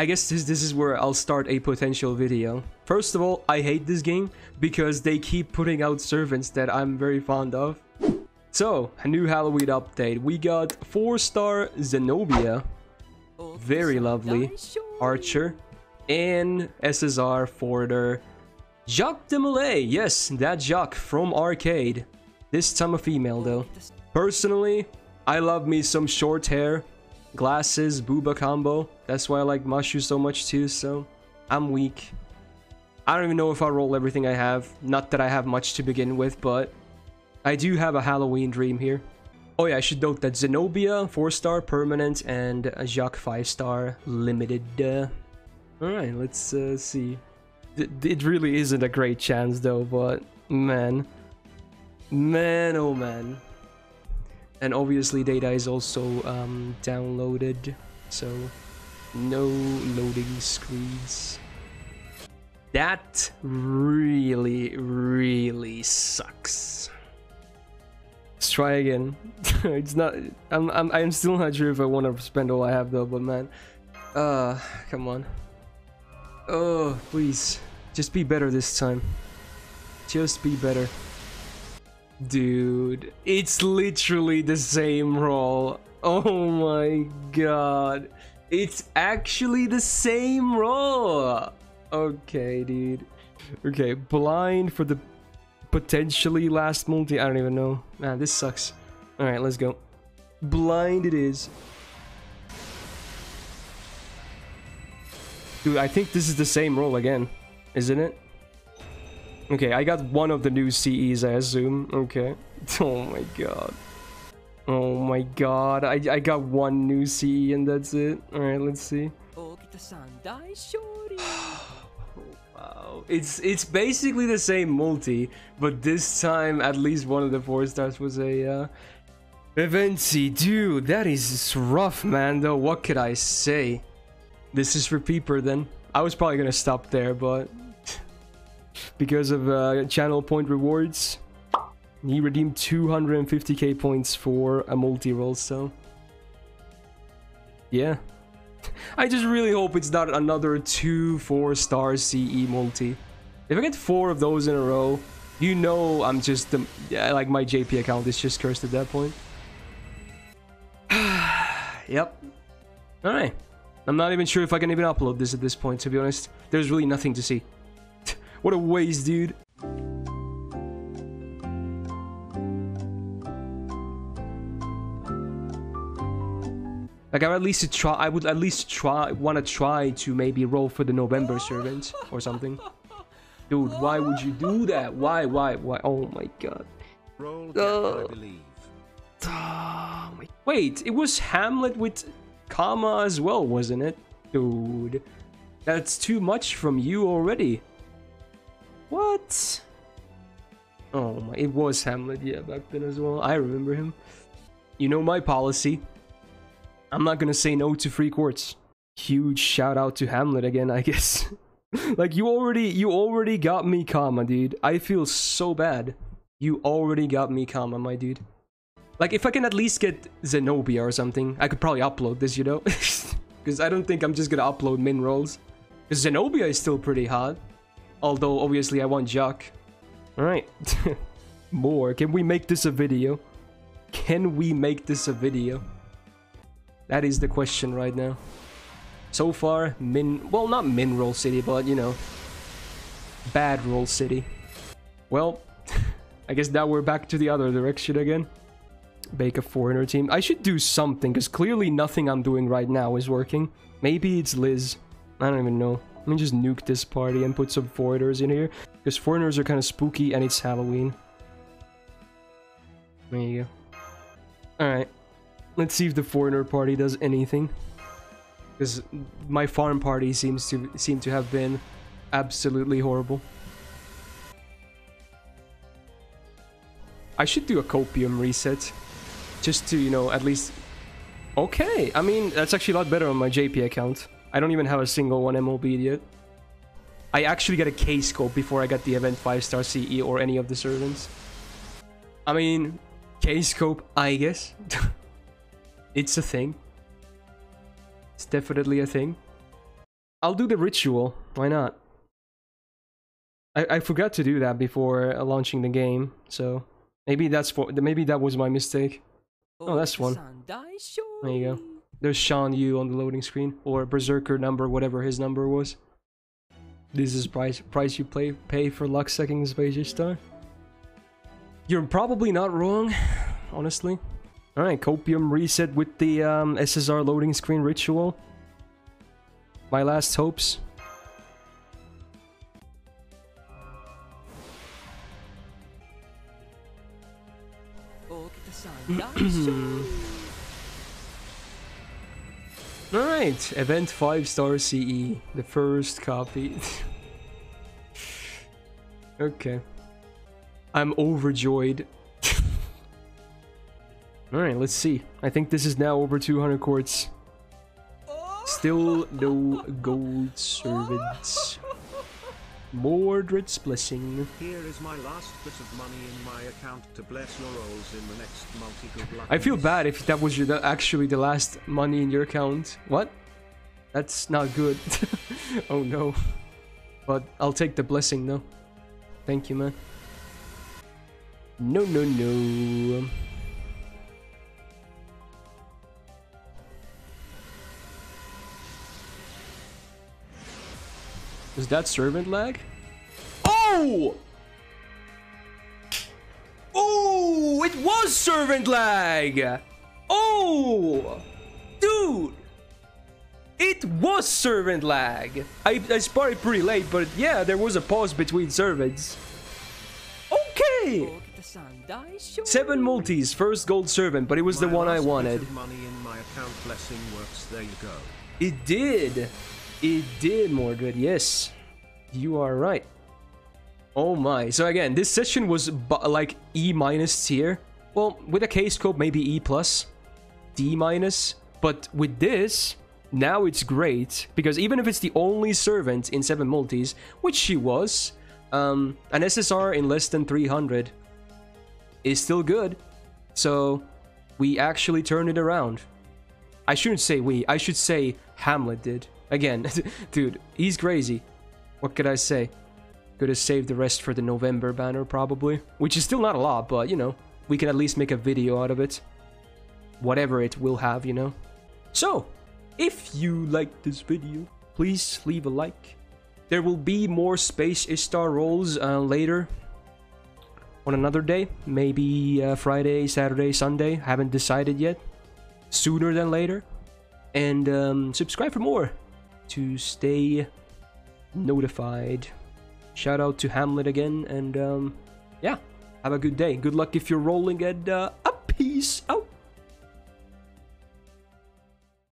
I guess this, this is where I'll start a potential video. First of all, I hate this game because they keep putting out servants that I'm very fond of. So, a new Halloween update. We got 4-star Zenobia, very lovely, Archer, and SSR Forder. Jacques de Molay, yes, that Jacques from Arcade. This time a female though. Personally, I love me some short hair, glasses, booba combo. That's why I like Mashu so much too, so I'm weak. I don't even know if I'll roll everything I have. Not that I have much to begin with, but I do have a Halloween dream here. Oh yeah, I should note that Zenobia, 4-star permanent, and Jacques 5-star limited. Uh, Alright, let's uh, see. it really isn't a great chance though, but man. Man, oh man. And obviously data is also um, downloaded, so no loading screens. That really, really sucks. Let's try again. it's not. I'm. I'm. I'm still not sure if I want to spend all I have though. But man, uh, come on. Oh, please, just be better this time. Just be better. Dude, it's literally the same roll. Oh my god. It's actually the same roll. Okay, dude. Okay, blind for the potentially last multi. I don't even know. Man, this sucks. Alright, let's go. Blind it is. Dude, I think this is the same roll again. Isn't it? Okay, I got one of the new CEs, I assume. Okay. Oh my god. Oh my god. I, I got one new CE and that's it. Alright, let's see. wow. It's it's basically the same multi, but this time at least one of the four stars was a uh Eventy, dude, that is rough, man, though. What could I say? This is for Peeper, then. I was probably gonna stop there, but because of uh, channel point rewards. He redeemed 250k points for a multi-roll, so... Yeah. I just really hope it's not another 2 4-star CE multi. If I get 4 of those in a row, you know I'm just... The, like my JP account is just cursed at that point. yep. Alright. I'm not even sure if I can even upload this at this point, to be honest. There's really nothing to see. What a waste, dude. Like I would at least try I would at least try want to try to maybe roll for the November servant or something. Dude, why would you do that? Why why why oh my god. Roll uh, I believe. Oh my Wait, it was Hamlet with Kama as well, wasn't it? Dude. That's too much from you already. What? Oh my, it was Hamlet, yeah, back then as well. I remember him. You know my policy. I'm not gonna say no to free quartz. Huge shout out to Hamlet again, I guess. like you already, you already got me Kama, dude. I feel so bad. You already got me Kama, my dude. Like if I can at least get Zenobia or something, I could probably upload this, you know? Because I don't think I'm just gonna upload min rolls. Because Zenobia is still pretty hot. Although, obviously, I want Jacques. Alright. More. Can we make this a video? Can we make this a video? That is the question right now. So far, min... Well, not min roll city, but, you know... Bad roll city. Well, I guess now we're back to the other direction again. Bake a foreigner team. I should do something, because clearly nothing I'm doing right now is working. Maybe it's Liz. I don't even know. Let me just nuke this party and put some foreigners in here. Because foreigners are kind of spooky and it's Halloween. There you go. Alright. Let's see if the foreigner party does anything. Because my farm party seems to seem to have been absolutely horrible. I should do a copium reset. Just to, you know, at least... Okay, I mean, that's actually a lot better on my JP account. I don't even have a single one MOB yet. I actually get a K-scope before I got the event 5-star CE or any of the servants. I mean, K-scope, I guess. it's a thing. It's definitely a thing. I'll do the ritual. Why not? I, I forgot to do that before uh, launching the game, so maybe that's for maybe that was my mistake. Oh, that's one. There you go. There's Xiang Yu on the loading screen, or Berserker number, whatever his number was. This is price price you play pay for luck second Space Ishtar. You're probably not wrong, honestly. Alright, Copium reset with the um, SSR loading screen ritual. My last hopes. Alright, event 5 star CE, the first copy. okay. I'm overjoyed. Alright, let's see. I think this is now over 200 quartz. Still no gold servants. Mordred's blessing. Here is my last bit of money in my account to bless your rolls in the next multi good luck. I feel bad if that was your, the, actually the last money in your account. What? That's not good. oh no. But I'll take the blessing though. Thank you, man. No, no, no. Is that servant lag? Oh! Oh! It was servant lag! Oh! Dude! It was servant lag! I, I spotted pretty late, but yeah, there was a pause between servants. Okay! Seven multis, first gold servant, but it was My the one I wanted. money in my account blessing works. There you go. It did. It did, Mordred. Yes. You are right. Oh my. So again, this session was like E minus tier. Well, with a K scope, maybe E plus. D minus. But with this, now it's great. Because even if it's the only servant in 7 multis, which she was, um, an SSR in less than 300 is still good. So we actually turned it around. I shouldn't say we, I should say Hamlet did. Again, dude, he's crazy. What could I say? Could have saved the rest for the November banner, probably. Which is still not a lot, but, you know, we can at least make a video out of it. Whatever it will have, you know. So, if you liked this video, please leave a like. There will be more Space Ishtar rolls uh, later on another day. Maybe uh, Friday, Saturday, Sunday. Haven't decided yet. Sooner than later. And um, subscribe for more to stay notified. Shout out to Hamlet again, and um, yeah, have a good day. Good luck if you're rolling, and uh, a peace out.